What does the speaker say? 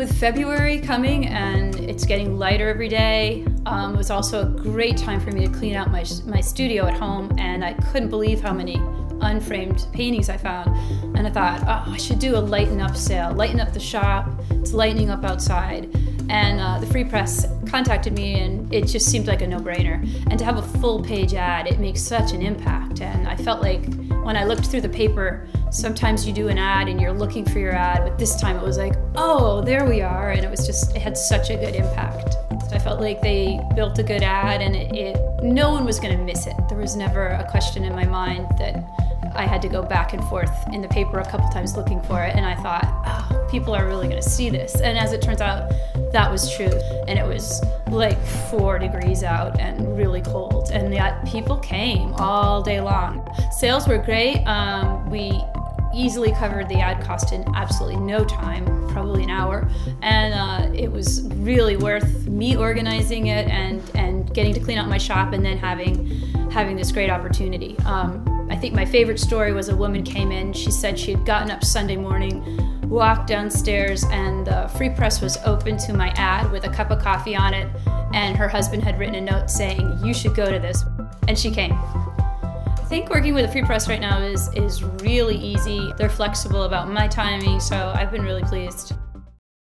With February coming and it's getting lighter every day, um, it was also a great time for me to clean out my, my studio at home and I couldn't believe how many unframed paintings I found. And I thought, oh, I should do a lighten up sale, lighten up the shop, it's lightening up outside. And uh, the Free Press contacted me and it just seemed like a no-brainer. And to have a full page ad, it makes such an impact. And I felt like when I looked through the paper, sometimes you do an ad and you're looking for your ad, but this time it was like, oh, there we are. And it was just, it had such a good impact. So I felt like they built a good ad and it, it no one was going to miss it. There was never a question in my mind that I had to go back and forth in the paper a couple times looking for it. And I thought, oh, people are really going to see this. And as it turns out, that was true. And it was like four degrees out and really cold. And yet people came all day long. Sales were great. Um, we easily covered the ad cost in absolutely no time, probably an hour. And uh, it was really worth me organizing it and, and getting to clean out my shop and then having, having this great opportunity. Um, I think my favorite story was a woman came in, she said she had gotten up Sunday morning walked downstairs and the free press was open to my ad with a cup of coffee on it and her husband had written a note saying you should go to this and she came think working with a free press right now is is really easy. They're flexible about my timing so i've been really pleased